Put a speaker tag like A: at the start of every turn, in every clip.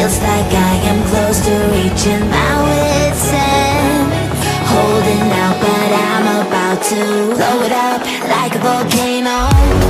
A: Feels like I am close to reaching my wit's end. Holding out but I'm about to blow it up like a volcano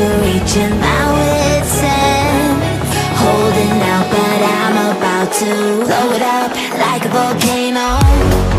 A: to reaching my wits end. Holding out but I'm about to blow it up like a volcano.